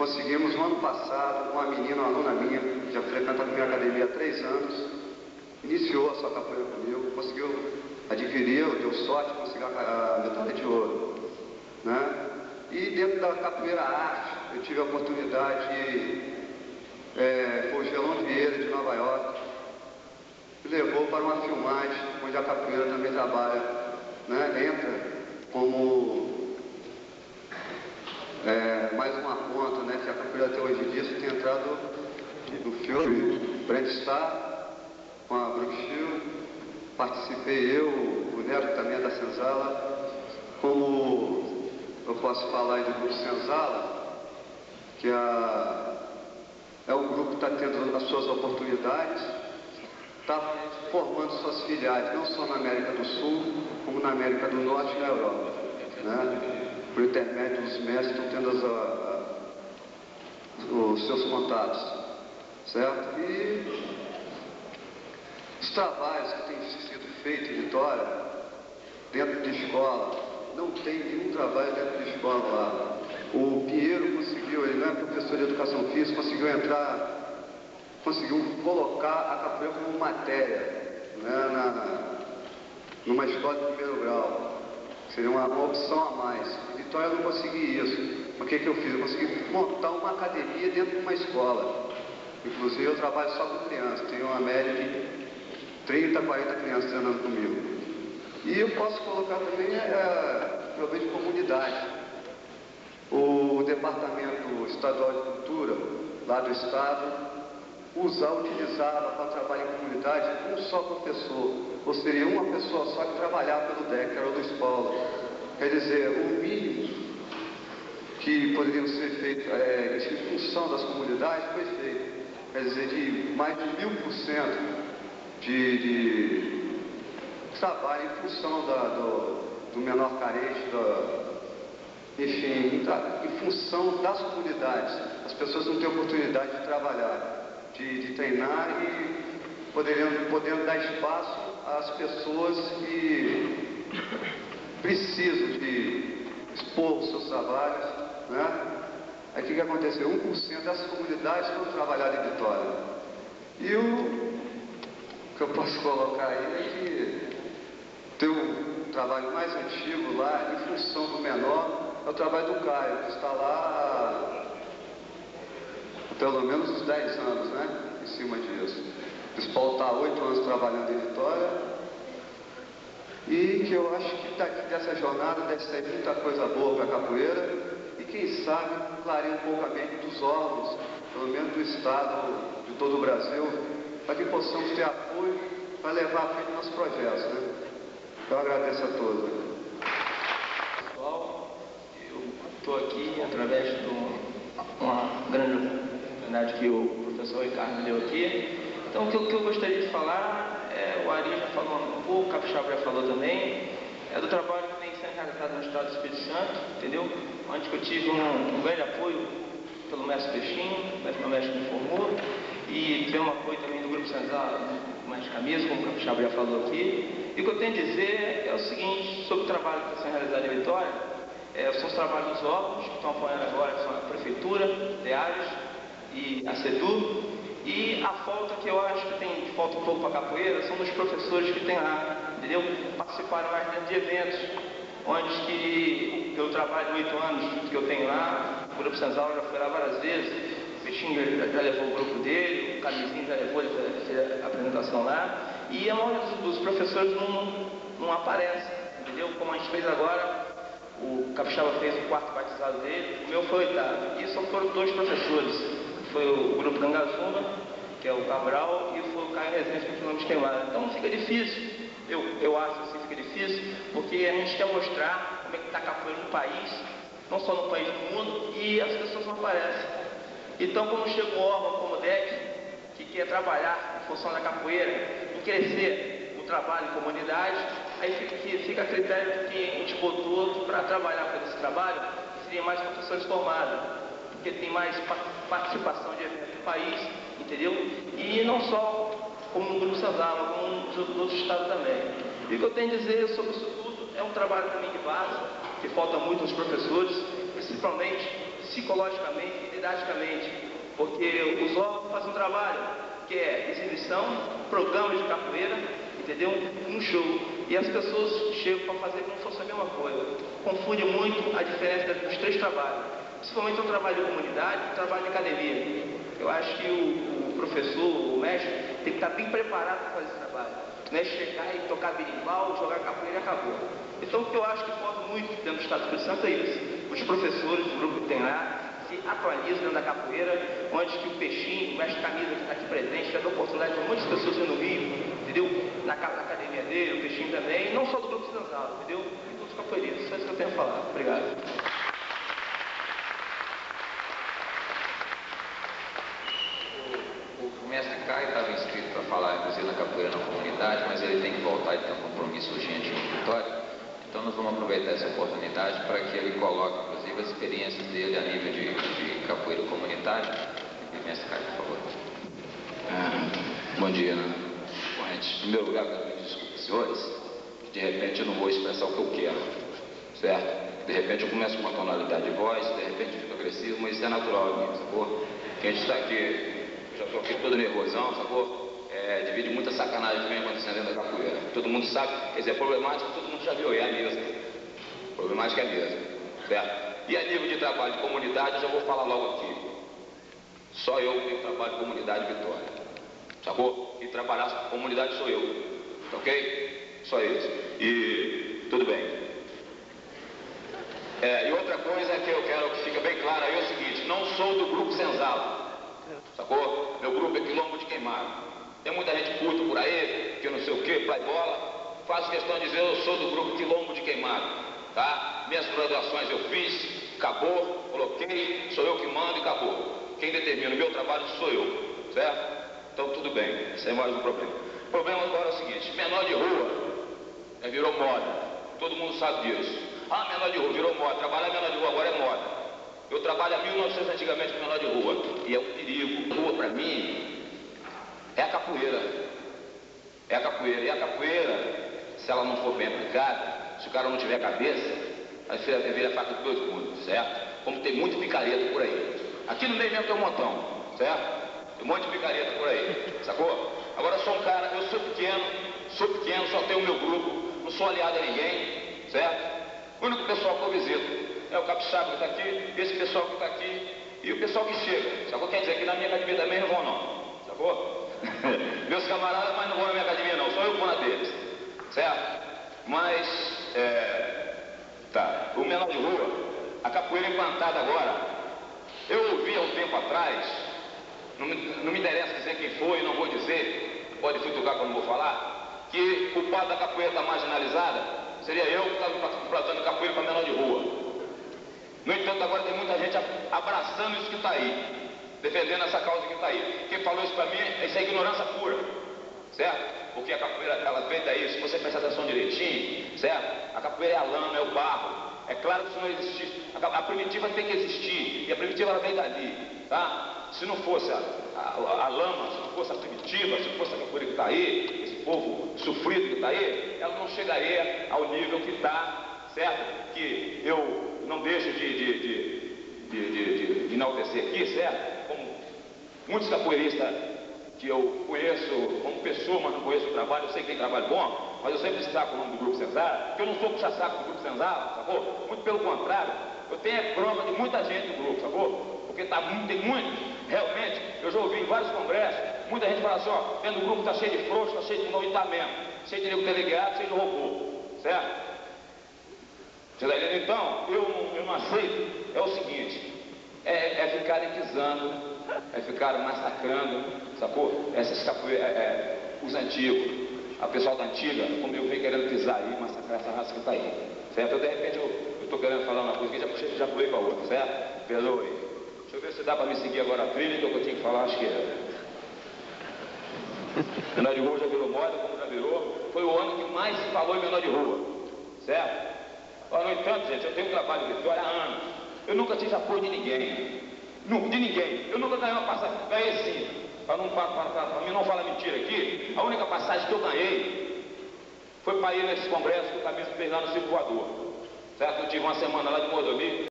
conseguimos no ano passado, uma menina, uma aluna minha, que já frequenta a minha academia há três anos, iniciou a sua capoeira comigo, conseguiu adquirir, deu sorte, conseguiu a medalha de ouro. Né? E dentro da capoeira arte, eu tive a oportunidade de. É, foi o Gelão Vieira de Nova York, que levou para uma filmagem onde a capoeira também trabalha, né? entra como mais uma ponta, né? que a capoeira até hoje em dia tem entrado no filme Brand Star, com a Shield, participei eu, o Neto também é da Senzala, como eu posso falar do grupo Senzala, que é, é o grupo que está tendo as suas oportunidades, está formando suas filiais, não só na América do Sul, como na América do Norte e na Europa. Intermédio dos mestres, estão tendo as, a, os seus contatos. Certo? E os trabalhos que têm sido feitos em Vitória, dentro de escola, não tem nenhum trabalho dentro de escola lá. O Pinheiro conseguiu, ele não é professor de educação física, conseguiu entrar conseguiu colocar a capoeira como matéria né, na, numa escola de primeiro grau. Seria uma, opção a mais. Em Vitória eu não consegui isso. O que, que eu fiz? Eu consegui montar uma academia dentro de uma escola. Inclusive eu trabalho só com crianças, tenho uma média de 30, 40 crianças treinando comigo. E eu posso colocar também é, problema de comunidade. O Departamento Estadual de Cultura, lá do Estado, usar, utilizava para trabalhar em comunidade um só professor, ou seria uma pessoa só que trabalhava pelo DEC, era o Luiz Paulo. Quer dizer, o mínimo que poderia ser feito é, em função das comunidades foi feito. Quer dizer, de mais de mil por cento de, de trabalho em função da, do, do menor carente, da, enfim, em função das comunidades. As pessoas não têm oportunidade de trabalhar de, de treinar e podendo, podendo dar espaço às pessoas que precisam de expor os seus trabalhos. Né? Aí o que, que aconteceu? 1% dessas comunidades foram trabalhadas em Vitória. E o que eu posso colocar aí é que tem um trabalho mais antigo lá, em função do menor, é o trabalho do Caio, que está lá pelo menos uns 10 anos, né? Cima disso. O Paulo está há 8 anos trabalhando em Vitória. E que eu acho que daqui dessa jornada deve sair muita coisa boa para a capoeira. E quem sabe clarear um pouco a mente dos órgãos, pelo menos do Estado, de todo o Brasil, para que possamos ter apoio para levar a frente nossos projetos. Né? Eu agradeço a todos. Pessoal, eu estou aqui através de uma grande oportunidade que o professor Ricardo deu aqui. Então, o que, o eu gostaria de falar, é, o Ari já falou um pouco, o Capixaba já falou também, é do trabalho que vem sendo realizado no Estado do Espírito Santo, entendeu? Onde eu tive um, um grande apoio pelo mestre Peixinho, o mestre me informou, e tive um apoio também do Grupo Senzala, mais camisa, como o Capixaba já falou aqui. E o que eu tenho a dizer é o seguinte, sobre o trabalho que está sendo realizado em Vitória, é, são os trabalhos dos órgãos que estão apoiando agora, que são a Prefeitura, DEARES, e a CEDU. E a falta que eu acho que tem falta um pouco para a capoeira são dos professores que tem lá, entendeu? Participaram mais dentro de eventos, onde que eu trabalho oito anos que eu tenho lá, o Grupo Senzal já foi lá várias vezes, o Peixinho já, já, levou o grupo dele, o Camisinho já levou, ele fez a apresentação lá, e a maioria dos, dos professores não, não aparece, entendeu? Como a gente fez agora, o Capixaba fez o quarto batizado dele, o meu foi oitavo, e só foram dois professores foi o grupo Gangazuma, que é o Cabral, e foi o Caio Rezende, que é o quilômetro queimado. Então fica difícil, eu, eu acho assim, fica difícil, porque a gente quer mostrar como é que está a capoeira no país, não só no país, no mundo, e as pessoas não aparecem. Então, quando chega um órgão como o DEC, que quer trabalhar em função da capoeira, em crescer o trabalho em comunidade, aí fica, fica a critério que a gente botou para trabalhar com esse trabalho, seria mais professores formados porque tem mais participação de eventos país, entendeu? E não só como no Grupo Sazala, como nos outros estados também. E o que eu tenho a dizer sobre isso tudo é um trabalho também de base, que falta muito nos professores, principalmente psicologicamente e didaticamente, porque os órgãos fazem um trabalho que é exibição, programas de capoeira, entendeu? Um show. E as pessoas chegam para fazer como se fosse a mesma coisa. Confunde muito a diferença dos três trabalhos. Principalmente o trabalho de comunidade o trabalho de academia. Eu acho que o, o professor, o mestre, tem que estar bem preparado para fazer esse trabalho. Não é chegar e tocar berimbau, jogar capoeira e acabou. Então o que eu acho que falta muito dentro do Estado do Santo é isso. Os professores, o grupo que tem lá, se atualizam dentro da capoeira, onde que o peixinho, o mestre camisa que está aqui presente, já deu oportunidade para muitas pessoas no Rio, entendeu? Na, na, academia dele, o peixinho também, não só do grupo Cidadão, entendeu? E todos os capoeiristas. Só isso que eu tenho a falar. Obrigado. O mestre Caio estava inscrito para falar, na comunidade, mas ele tem que voltar, ele tem um compromisso urgente no Vitória. Então nós vamos aproveitar essa oportunidade para que ele coloque, inclusive, as experiências dele a nível de, de capoeira comunitária. Mestre Caio, por favor. Ah, bom dia, né? Em primeiro lugar, quero pedir desculpa, senhores, que de repente eu não vou expressar o que eu quero, certo? De repente eu começo com uma tonalidade de voz, de repente fico agressivo, mas isso é natural mim, sacou? Que a gente está aqui, já estou aqui todo nervosão, sacou? É, divide muita sacanagem que vem acontecendo dentro da capoeira. Todo mundo sabe, quer dizer, problemática todo mundo já viu, é a mesma. Problemática é a mesma, certo? E a nível de trabalho de comunidade, eu já vou falar logo aqui. Só eu que trabalho de comunidade Vitória. Sacou? E trabalhar com comunidade sou eu. Tá ok? Só isso. E tudo bem. É, e outra coisa que eu quero que fique bem claro aí é o seguinte, não sou do grupo Senzala. Sacou? Meu grupo é Quilombo de Queimado. Tem muita gente puta por aí, que não sei o que, play bola. Faço questão de dizer, eu sou do grupo Quilombo de Queimado, tá? Minhas graduações eu fiz, acabou, coloquei, sou eu que mando e acabou. Quem determina o meu trabalho sou eu, certo? Então tudo bem, sem mais um problema. O problema agora é o seguinte, menor de rua, é, virou moda. Todo mundo sabe disso. Ah, menor de rua, virou moda. Trabalhar menor de rua agora é moda. Eu trabalho há 1900 antigamente com menor de rua. E é um perigo. Rua para mim é a capoeira. É a capoeira. E a capoeira, se ela não for bem aplicada, se o cara não tiver cabeça, vai virar faca de dois mundos, certo? Como tem muito picareta por aí. Aqui no meio mesmo tem um montão, certo? Tem um monte de picareta por aí, sacou? Agora eu sou um cara, eu sou pequeno, sou pequeno, só tenho o meu grupo, não sou aliado a ninguém, certo? O único pessoal que eu visito é o capixaba que está aqui, esse pessoal que está aqui e o pessoal que chega. Sacou? Quer dizer que na minha academia também não vão não. Sacou? Meus camaradas, mas não vão na minha academia não, só eu vou na deles. Certo? Mas, é, tá, o menor de rua, a capoeira implantada agora, eu ouvi há um tempo atrás, não me, não me interessa dizer quem foi, não vou dizer, pode futucar quando vou falar, que o padre da capoeira está marginalizada, seria eu que estava implantando capoeira para menor de rua. No entanto, agora tem muita gente abraçando isso que está aí defendendo essa causa que está aí. Quem falou isso para mim, isso é ignorância pura, certo? Porque a capoeira, ela vem daí, se você prestar atenção direitinho, certo? A capoeira é a lama, é o barro. É claro que se não existir, a, a primitiva tem que existir, e a primitiva ela vem dali, tá? Se não fosse a, a, a lama, se não fosse a primitiva, se não fosse a capoeira que está aí, esse povo sofrido que está aí, ela não chegaria ao nível que está, certo? Que eu não deixo de, de, de de, de, de, de enaltecer aqui, certo? Como muitos capoeiristas que eu conheço como pessoa, mas não conheço o trabalho, eu sei que tem trabalho bom, mas eu sempre destaco o nome do Grupo Senzala, porque eu não sou puxa-saco do Grupo Senzala, sacou? Muito pelo contrário, eu tenho a prova de muita gente do grupo, sacou? Porque tá, tem muito, realmente, eu já ouvi em vários congressos, muita gente fala assim, ó, dentro do grupo tá cheio de frouxo, tá cheio de não tá mesmo, cheio de nego delegado, cheio de robô, certo? Então, eu eu não aceito, é o seguinte, é, é ficar pisando, é ficar massacrando, sacou? Essas capoeiras, é, é, os antigos, a pessoal da antiga, como eu venho querendo pisar aí, massacrar essa raça que está aí, certo? Eu, de repente eu estou querendo falar uma coisa que já puxei, já pulei para outra, certo? Perdoe. Deixa eu ver se dá para me seguir agora a trilha, que eu tinha que falar, acho que é. Menor de rua já virou moda, como já virou. Foi o ano que mais se falou em menor de rua, certo? no entanto, gente, eu tenho um trabalho de vitória há anos. Eu nunca tive apoio de ninguém. De ninguém. Eu nunca ganhei uma passagem. Ganhei sim. Para não, para, para, para mim não falar mentira aqui, a única passagem que eu ganhei foi para ir nesse congresso que o Camisa fez lá no Circo Voador. Certo? Eu tive uma semana lá de Mordomia.